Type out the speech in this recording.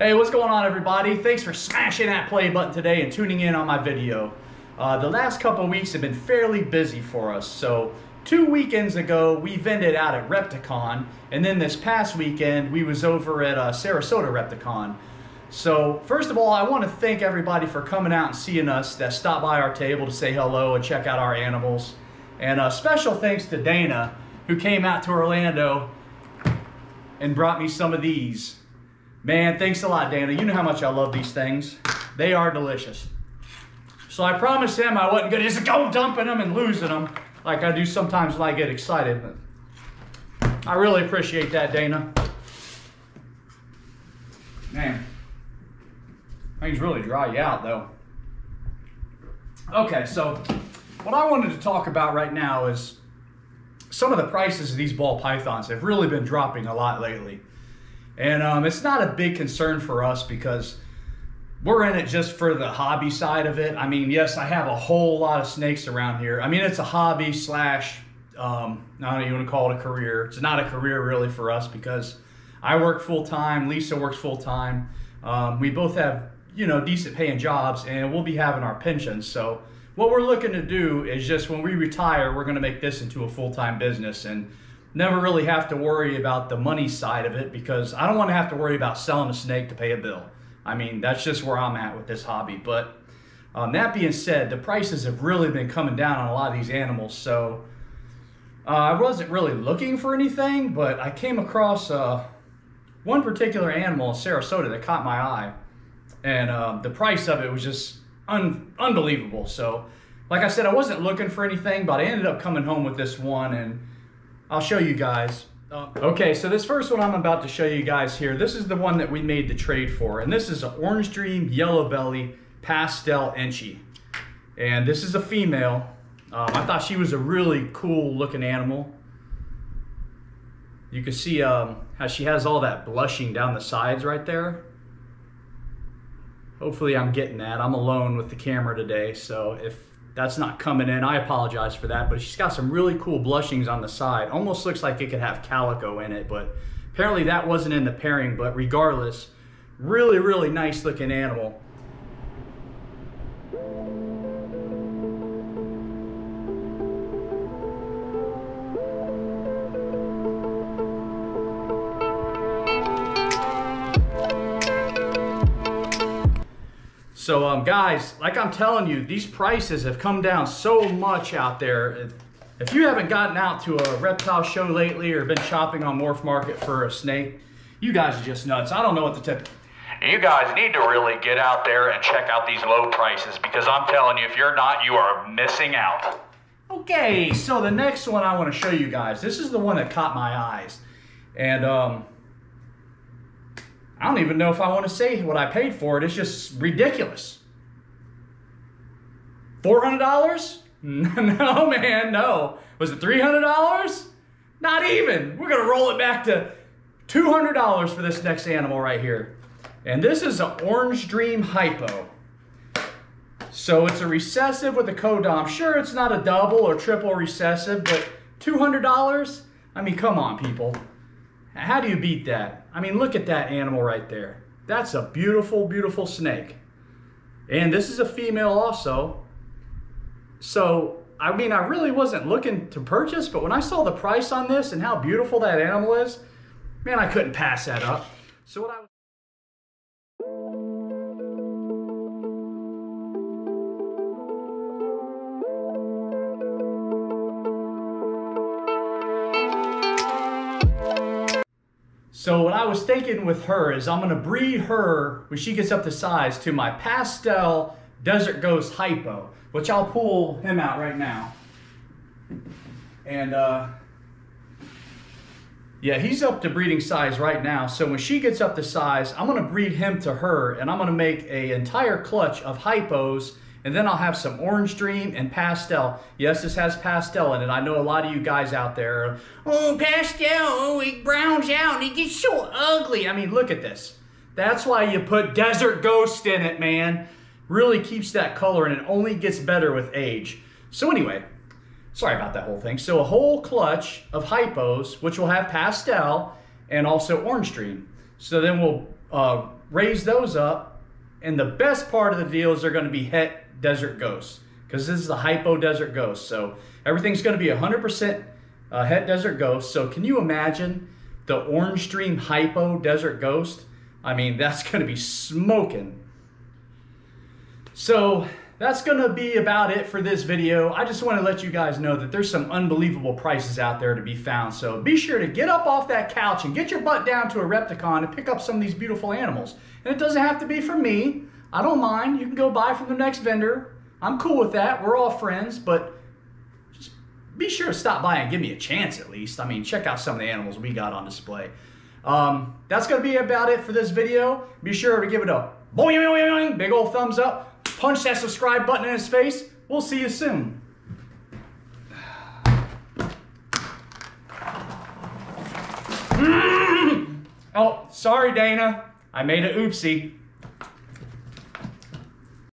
Hey, what's going on everybody? Thanks for smashing that play button today and tuning in on my video. Uh, the last couple weeks have been fairly busy for us. So two weekends ago, we vended out at Repticon. And then this past weekend, we was over at uh, Sarasota Repticon. So first of all, I want to thank everybody for coming out and seeing us that stopped by our table to say hello and check out our animals. And a uh, special thanks to Dana, who came out to Orlando and brought me some of these. Man, thanks a lot, Dana. You know how much I love these things. They are delicious. So I promised him I wasn't going to just go dumping them and losing them like I do sometimes when I get excited. But I really appreciate that, Dana. Man, things really dry you out, though. Okay, so what I wanted to talk about right now is some of the prices of these ball pythons have really been dropping a lot lately. And um, it's not a big concern for us because we're in it just for the hobby side of it. I mean, yes, I have a whole lot of snakes around here. I mean, it's a hobby slash, um, I don't even want to call it a career. It's not a career really for us because I work full time, Lisa works full time. Um, we both have, you know, decent paying jobs and we'll be having our pensions. So what we're looking to do is just when we retire, we're going to make this into a full time business. And never really have to worry about the money side of it because I don't want to have to worry about selling a snake to pay a bill. I mean, that's just where I'm at with this hobby. But um, that being said, the prices have really been coming down on a lot of these animals. So uh, I wasn't really looking for anything, but I came across uh, one particular animal in Sarasota that caught my eye. And uh, the price of it was just un unbelievable. So, like I said, I wasn't looking for anything, but I ended up coming home with this one. And I'll show you guys. Uh, okay, so this first one I'm about to show you guys here, this is the one that we made the trade for. And this is an Orange Dream Yellow Belly Pastel Enchi. And this is a female. Um, I thought she was a really cool looking animal. You can see um, how she has all that blushing down the sides right there. Hopefully I'm getting that. I'm alone with the camera today, so if that's not coming in. I apologize for that, but she's got some really cool blushings on the side. Almost looks like it could have calico in it, but apparently that wasn't in the pairing, but regardless, really, really nice looking animal. So um, guys, like I'm telling you, these prices have come down so much out there. If you haven't gotten out to a reptile show lately or been shopping on Morph Market for a snake, you guys are just nuts. I don't know what to tip. You guys need to really get out there and check out these low prices because I'm telling you, if you're not, you are missing out. Okay, so the next one I want to show you guys, this is the one that caught my eyes. And um, I don't even know if I want to say what I paid for it. It's just ridiculous. $400? no, man, no. Was it $300? Not even. We're going to roll it back to $200 for this next animal right here. And this is an Orange Dream Hypo. So it's a recessive with a codom. Sure, it's not a double or triple recessive, but $200? I mean, come on, people. How do you beat that? I mean, look at that animal right there. That's a beautiful, beautiful snake. And this is a female also. So, I mean, I really wasn't looking to purchase, but when I saw the price on this and how beautiful that animal is, man, I couldn't pass that up. So what I So what I was thinking with her is I'm gonna breed her when she gets up to size to my pastel Desert Ghost Hypo, which I'll pull him out right now. And uh, yeah, he's up to breeding size right now. So when she gets up to size, I'm gonna breed him to her and I'm gonna make a entire clutch of hypos and then I'll have some Orange Dream and Pastel. Yes, this has Pastel in it. I know a lot of you guys out there, oh, Pastel, oh, it browns out and it gets so ugly. I mean, look at this. That's why you put Desert Ghost in it, man. Really keeps that color and it only gets better with age. So anyway, sorry about that whole thing. So a whole clutch of hypos, which will have Pastel and also Orange Dream. So then we'll uh, raise those up. And the best part of the deal is they're going to be Het Desert Ghosts because this is the Hypo Desert Ghost. So everything's going to be 100% uh, Het Desert Ghost. So can you imagine the Orange Dream Hypo Desert Ghost? I mean, that's going to be smoking. So that's going to be about it for this video. I just want to let you guys know that there's some unbelievable prices out there to be found. So be sure to get up off that couch and get your butt down to a Repticon and pick up some of these beautiful animals. And it doesn't have to be from me. I don't mind. You can go buy from the next vendor. I'm cool with that. We're all friends, but just be sure to stop by and give me a chance at least. I mean, check out some of the animals we got on display. Um, that's going to be about it for this video. Be sure to give it a boing, boing, boing, big old thumbs up punch that subscribe button in his face. We'll see you soon. oh, sorry, Dana. I made an oopsie.